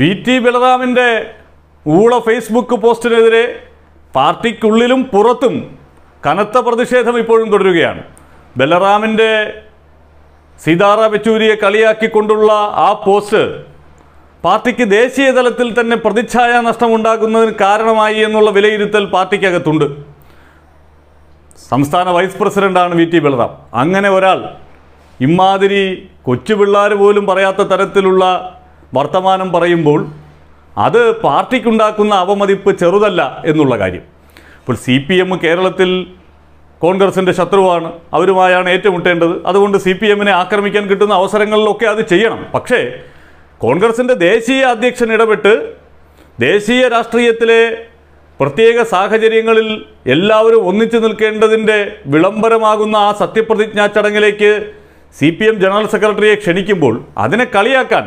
V T ബലറാമിന്റെ ഊള Facebook പോസ്റ്റിനെതിരെ പാർട്ടിക്കുള്ളിലും പുറത്തും കനത്ത പ്രതിഷേധം ഇപ്പോഴും തുടരുകയാണ്. ബലറാമിന്റെ സീതാറാം യെച്ചൂരിയെ കളിയാക്കിക്കൊണ്ടുള്ള ആ പോസ്റ്റ് പാർട്ടിക്ക് ദേശീയ തലത്തിൽ തന്നെ പ്രതിച്ഛായ നഷ്ടമുണ്ടാക്കുന്നതിന് കാരണമായി എന്നുള്ള വിലയിരുത്തൽ പാർട്ടിക്കകത്തുണ്ട്. സംസ്ഥാന വൈസ് പ്രസിഡന്റാണ് വി ടി ബലറാം. അങ്ങനെ ഒരാൾ ഇമാതിരി കൊച്ചു പിള്ളേർ പോലും പറയാത്ത തരത്തിലുള്ള വർത്തമാനം പറയുമ്പോൾ അത് പാർട്ടിക്കുണ്ടാക്കുന്ന അവമതിപ്പ് ചെറുതല്ല എന്നുള്ള കാര്യം. ഇപ്പോൾ സി പി എം കേരളത്തിൽ കോൺഗ്രസിന്റെ ശത്രുവാണ്. അവരുമായാണ് ഏറ്റുമുട്ടേണ്ടത്. അതുകൊണ്ട് സി പി എമ്മിനെ ആക്രമിക്കാൻ കിട്ടുന്ന അവസരങ്ങളിലൊക്കെ അത് ചെയ്യണം. പക്ഷേ കോൺഗ്രസിന്റെ ദേശീയ അധ്യക്ഷൻ ഇടപെട്ട് ദേശീയ രാഷ്ട്രീയത്തിലെ പ്രത്യേക സാഹചര്യങ്ങളിൽ എല്ലാവരും ഒന്നിച്ചു നിൽക്കേണ്ടതിന്റെ വിളംബരമാകുന്ന ആ സത്യപ്രതിജ്ഞാ ചടങ്ങിലേക്ക് സി പി എം ജനറൽ സെക്രട്ടറിയെ ക്ഷണിക്കുമ്പോൾ അതിനെ കളിയാക്കാൻ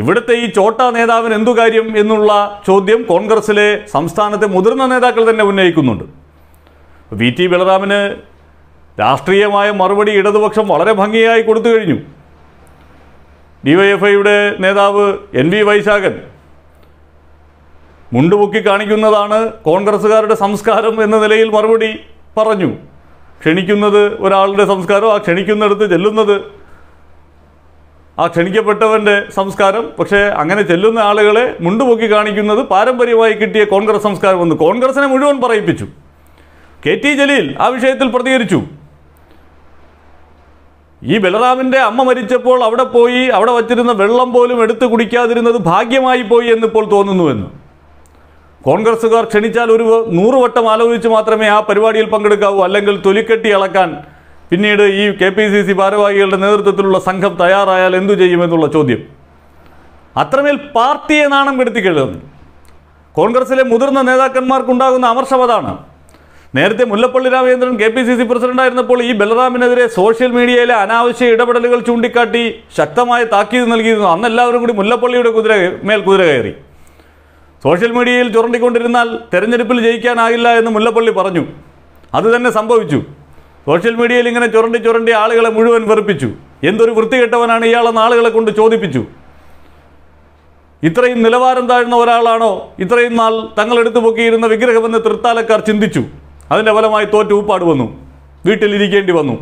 ഇവിടുത്തെ ഈ ചോട്ട നേതാവിന് എന്തു കാര്യം എന്നുള്ള ചോദ്യം കോൺഗ്രസിലെ സംസ്ഥാനത്തെ മുതിർന്ന നേതാക്കൾ തന്നെ ഉന്നയിക്കുന്നുണ്ട്. വി ടി ബലറാമിന് രാഷ്ട്രീയമായ മറുപടി ഇടതുപക്ഷം വളരെ ഭംഗിയായി കൊടുത്തു കഴിഞ്ഞു. ഡിവൈഎഫ്ഐയുടെ നേതാവ് എൻ വി വൈശാഖൻ മുണ്ടുപൊക്കി കാണിക്കുന്നതാണ് കോൺഗ്രസ്സുകാരുടെ സംസ്കാരം എന്ന നിലയിൽ മറുപടി പറഞ്ഞു. ക്ഷണിക്കുന്നത് ഒരാളുടെ സംസ്കാരം ആ ക്ഷണിക്കുന്നിടത്ത് ചെല്ലുന്നത് ആ ക്ഷണിക്കപ്പെട്ടവന്റെ സംസ്കാരം. പക്ഷേ അങ്ങനെ ചെല്ലുന്ന ആളുകളെ മുണ്ടുപൊക്കി കാണിക്കുന്നത് പാരമ്പര്യമായി കിട്ടിയ കോൺഗ്രസ് സംസ്കാരം വന്നു കോൺഗ്രസിനെ മുഴുവൻ പറയിപ്പിച്ചു. കെ ടി ജലീൽ ആ വിഷയത്തിൽ പ്രതികരിച്ചു. ഈ ബലറാമിന്റെ അമ്മ മരിച്ചപ്പോൾ അവിടെ പോയി അവിടെ വച്ചിരുന്ന വെള്ളം പോലും എടുത്തു കുടിക്കാതിരുന്നത് ഭാഗ്യമായി പോയി എന്നിപ്പോൾ തോന്നുന്നുവെന്ന്. കോൺഗ്രസ്സുകാർ ക്ഷണിച്ചാൽ ഒരു നൂറ് വട്ടം ആലോചിച്ച് മാത്രമേ ആ പരിപാടിയിൽ പങ്കെടുക്കാവൂ. അല്ലെങ്കിൽ തൊലിക്കെട്ടി ഇളക്കാൻ പിന്നീട് ഈ കെ പി സി സി ഭാരവാഹികളുടെ നേതൃത്വത്തിലുള്ള സംഘം തയ്യാറായാൽ എന്തു ചെയ്യുമെന്നുള്ള ചോദ്യം. അത്രമേൽ പാർട്ടിയെ നാണം കെടുത്തി കഴിയുന്നു കോൺഗ്രസിലെ മുതിർന്ന നേതാക്കന്മാർക്കുണ്ടാകുന്ന അമർഷം അതാണ്. നേരത്തെ Mullappally Ramachandran K P C C പ്രസിഡന്റായിരുന്നപ്പോൾ ഈ ബലറാമിനെതിരെ സോഷ്യൽ മീഡിയയിലെ അനാവശ്യ ഇടപെടലുകൾ ചൂണ്ടിക്കാട്ടി ശക്തമായ താക്കീത് നൽകിയിരുന്നു. അന്ന് എല്ലാവരും കൂടി മുല്ലപ്പള്ളിയുടെ കുതിര മേൽ കുതിര കയറി. സോഷ്യൽ മീഡിയയിൽ ചുരണ്ടിക്കൊണ്ടിരുന്നാൽ തെരഞ്ഞെടുപ്പിൽ ജയിക്കാനാകില്ല എന്ന് മുല്ലപ്പള്ളി പറഞ്ഞു. അതുതന്നെ സംഭവിച്ചു. സോഷ്യൽ മീഡിയയിൽ ഇങ്ങനെ ചുരണ്ടി ചുരണ്ടി ആളുകളെ മുഴുവൻ വെറുപ്പിച്ചു. എന്തൊരു വൃത്തികെട്ടവനാണ് ഇയാളെന്ന് ആളുകളെ കൊണ്ട് ചോദിപ്പിച്ചു. ഇത്രയും നിലവാരം താഴ്ന്ന ഒരാളാണോ? ഇത്രയും നാൾ തങ്ങൾ എടുത്തു പൊക്കിയിരുന്ന വിഗ്രഹമെന്ന് തൃത്താലക്കാർ ചിന്തിച്ചു. അതിന്റെ ഫലമായി തോറ്റ് ഊപ്പാട് വന്നു. വീട്ടിലിരിക്കേണ്ടി വന്നു.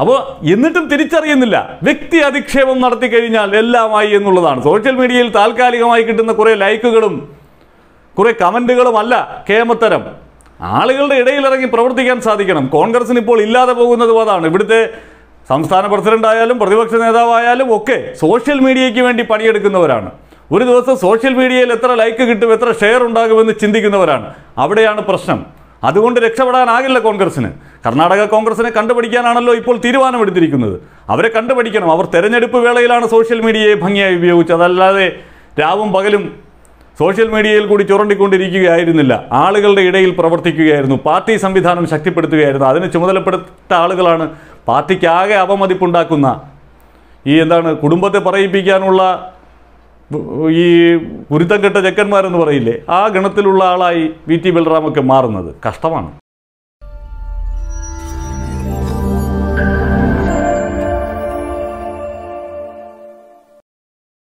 അപ്പോൾ എന്നിട്ടും തിരിച്ചറിയുന്നില്ല. വ്യക്തി അധിക്ഷേപം നടത്തി കഴിഞ്ഞാൽ എല്ലാമായി എന്നുള്ളതാണ്. സോഷ്യൽ മീഡിയയിൽ താൽക്കാലികമായി കിട്ടുന്ന കുറേ ലൈക്കുകളും കുറേ കമന്റുകളും അല്ല കേമത്തരം. ആളുകളുടെ ഇടയിൽ ഇറങ്ങി പ്രവർത്തിക്കാൻ സാധിക്കണം. കോൺഗ്രസിന് ഇപ്പോൾ ഇല്ലാതെ പോകുന്നതും അതാണ്. ഇവിടുത്തെ സംസ്ഥാന പ്രസിഡന്റ് ആയാലും പ്രതിപക്ഷ നേതാവായാലും ഒക്കെ സോഷ്യൽ മീഡിയയ്ക്ക് വേണ്ടി പണിയെടുക്കുന്നവരാണ്. ഒരു ദിവസം സോഷ്യൽ മീഡിയയിൽ എത്ര ലൈക്ക് കിട്ടും എത്ര ഷെയർ ഉണ്ടാകുമെന്ന് ചിന്തിക്കുന്നവരാണ്. അവിടെയാണ് പ്രശ്നം. അതുകൊണ്ട് രക്ഷപ്പെടാനാകില്ല കോൺഗ്രസിന്. കർണാടക കോൺഗ്രസിനെ കണ്ടുപിടിക്കാനാണല്ലോ ഇപ്പോൾ തീരുമാനമെടുത്തിരിക്കുന്നത്. അവരെ കണ്ടുപിടിക്കണം. അവർ തെരഞ്ഞെടുപ്പ് വേളയിലാണ് സോഷ്യൽ മീഡിയയെ ഭംഗിയായി ഉപയോഗിച്ചത്. അതല്ലാതെ രാവും പകലും സോഷ്യൽ മീഡിയയിൽ കൂടി ചുരണ്ടിക്കൊണ്ടിരിക്കുകയായിരുന്നില്ല. ആളുകളുടെ ഇടയിൽ പ്രവർത്തിക്കുകയായിരുന്നു. പാർട്ടി സംവിധാനം ശക്തിപ്പെടുത്തുകയായിരുന്നു. അതിന് ചുമതലപ്പെടുത്ത ആളുകളാണ് പാർട്ടിക്കാകെ അവമതിപ്പുണ്ടാക്കുന്ന ഈ എന്താണ് കുടുംബത്തെ പറയിപ്പിക്കാനുള്ള ഈ ഉരുത്തം കെട്ട ചെക്കന്മാരെന്ന് പറയില്ലേ? ആ ഗണത്തിലുള്ള ആളായി വി ടി ബലറാമൊക്കെ മാറുന്നത്. കഷ്ടമാണ്.